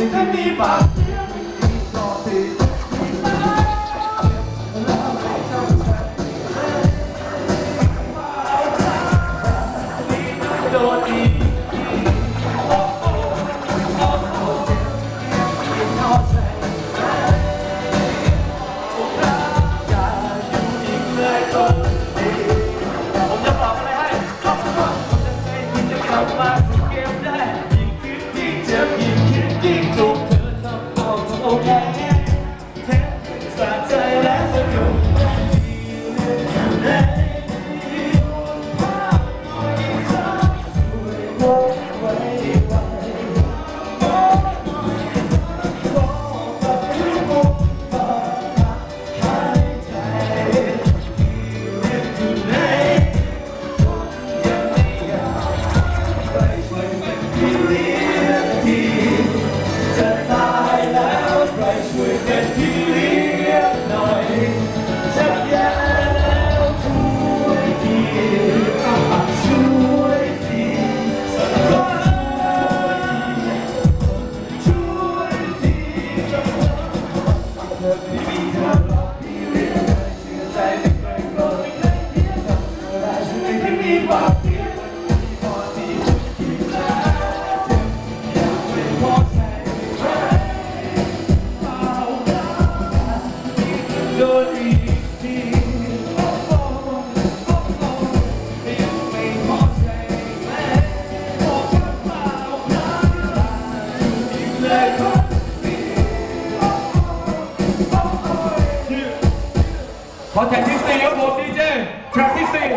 ไรฉันไม่เคยมีปากเสียงไม่มีต่อที่แล้วไม่จำใจโดนอีกโอ้โอ้โอ้โอ้เจ็บที่นอกใจอย่าอยู่อีกเลยคนดีผมจะบอกอะไรให้ก็เพราะผมจะใจที่จกลับมาก Bye. ขอแท็กที่สี่ครับผมดีเจแท็กที่สี่